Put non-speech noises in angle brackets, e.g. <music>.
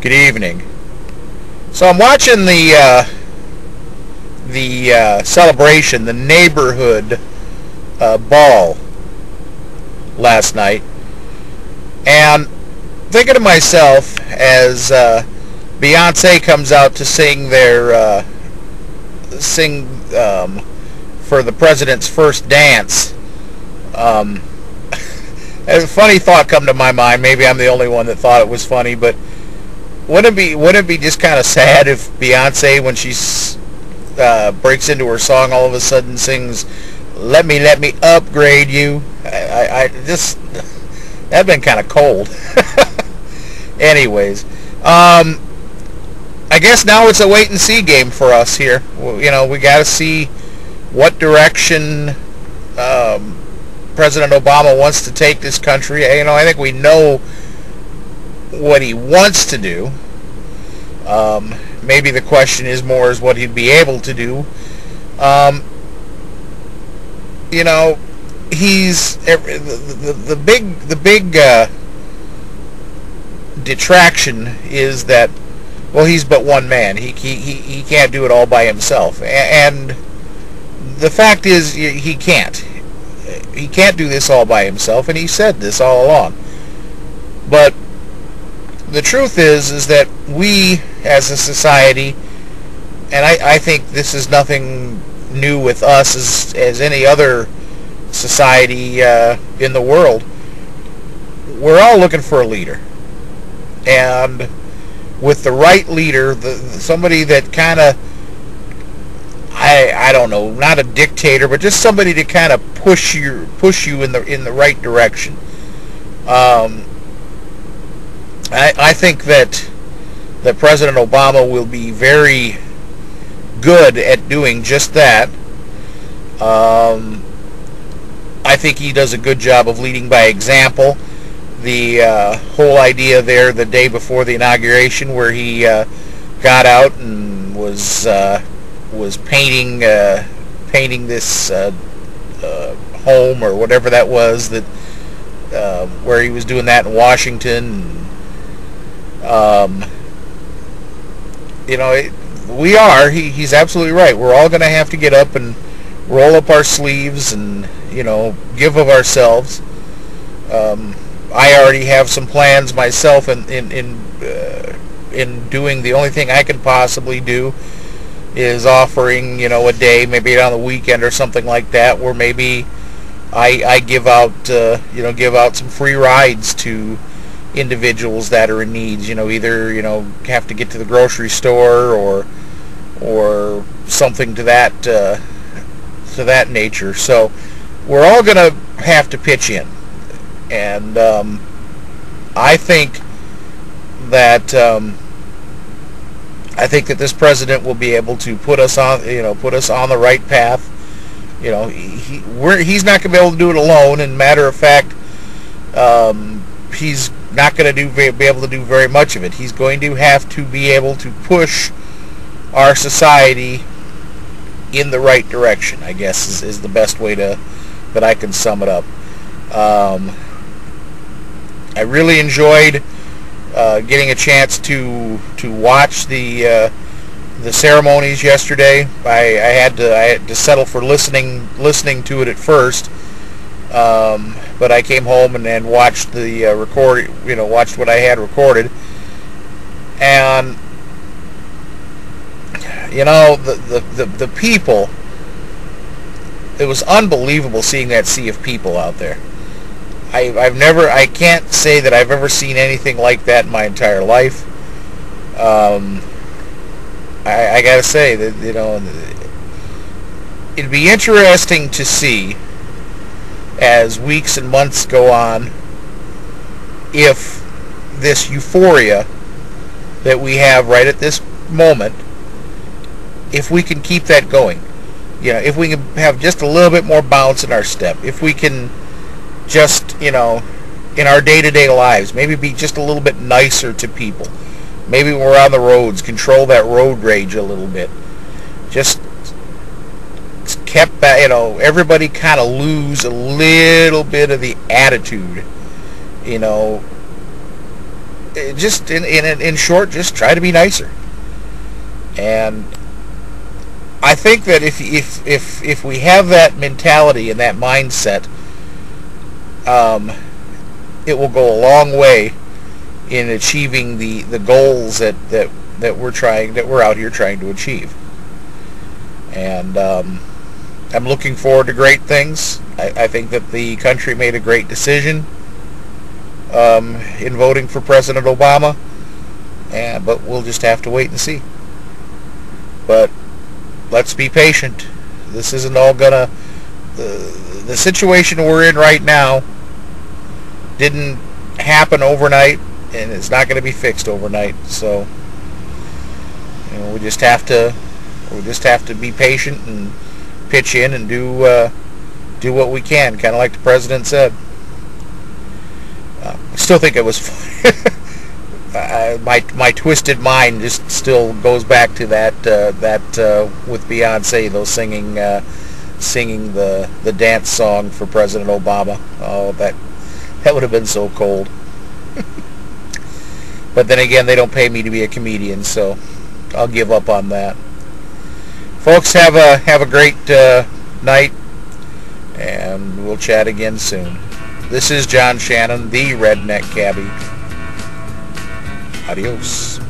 Good evening. So I'm watching the uh, the uh, celebration, the neighborhood uh, ball last night, and thinking to myself as uh, Beyonce comes out to sing their uh, sing um, for the president's first dance. Um, <laughs> a funny thought come to my mind. Maybe I'm the only one that thought it was funny, but wouldn't it be wouldn't it be just kind of sad if Beyonce, when she uh, breaks into her song, all of a sudden sings "Let me let me upgrade you"? I, I, I just <laughs> that'd been kind of cold. <laughs> Anyways, um, I guess now it's a wait and see game for us here. You know, we got to see what direction um, President Obama wants to take this country. You know, I think we know what he wants to do. Um, maybe the question is more is what he'd be able to do. Um, you know, he's the, the, the big the big uh, detraction is that well he's but one man. He, he he he can't do it all by himself, and the fact is he can't. He can't do this all by himself, and he said this all along. But the truth is, is that we as a society, and I, I think this is nothing new with us as, as any other society uh, in the world, we're all looking for a leader. And with the right leader, the, somebody that kind of, I, I don't know, not a dictator, but just somebody to kind of push you push you in the in the right direction. Um, I, I think that that President Obama will be very good at doing just that. Um, I think he does a good job of leading by example. The uh, whole idea there the day before the inauguration, where he uh, got out and was uh, was painting uh, painting this uh, uh, home or whatever that was that where he was doing that in Washington. Um, you know, it, we are. He, he's absolutely right. We're all going to have to get up and roll up our sleeves and you know give of ourselves. Um, I already have some plans myself in in in, uh, in doing the only thing I can possibly do is offering you know a day, maybe on the weekend or something like that, where maybe I I give out uh, you know give out some free rides to individuals that are in need. You know, either you know have to get to the grocery store or or something to that uh, to that nature. So we're all going to have to pitch in, and um, I think that um, I think that this president will be able to put us on you know put us on the right path. You know, he, we're, he's not going to be able to do it alone. And matter of fact, um, he's not going to do be able to do very much of it. He's going to have to be able to push our society in the right direction. I guess is, is the best way to that I can sum it up. Um, I really enjoyed uh, getting a chance to to watch the uh, the ceremonies yesterday. I, I, had to I had to settle for listening listening to it at first. Um, but I came home and, and watched the uh, record, you know, watched what I had recorded, and you know, the, the, the, the people, it was unbelievable seeing that sea of people out there. I, I've never, I can't say that I've ever seen anything like that in my entire life. Um, I, I gotta say that, you know, it'd be interesting to see as weeks and months go on if this euphoria that we have right at this moment, if we can keep that going. You know, if we can have just a little bit more bounce in our step, if we can just, you know, in our day-to-day lives, maybe be just a little bit nicer to people. Maybe we're on the roads, control that road rage a little bit. Just kept you know everybody kind of lose a little bit of the attitude you know uh, just in, in in short, just try to be nicer. And I think that if if if if we have that mentality and that mindset, um, it will go a long way in achieving the the goals that that that we're trying that we're out here trying to achieve. And um, I'm looking forward to great things. I, I, think that the country made a great decision um, in voting for President Obama, and but we'll just have to wait and see. But let's be patient. This isn't all gonna. The, the situation we're in right now didn't happen overnight, and it's not going to be fixed overnight. So, you know, we just have to we just have to be patient and pitch in and do uh, do what we can, kind of like the president said. Uh, I still think it was <laughs> uh, my my twisted mind just still goes back to that uh, that uh, with Beyonce, those singing uh, singing the the dance song for President Obama. Oh, that that would have been so cold. <laughs> but then again, they don't pay me to be a comedian, so I'll give up on that. Folks, have a have a great uh, night, and we'll chat again soon. This is John Shannon, the Redneck Cabbie. Adios.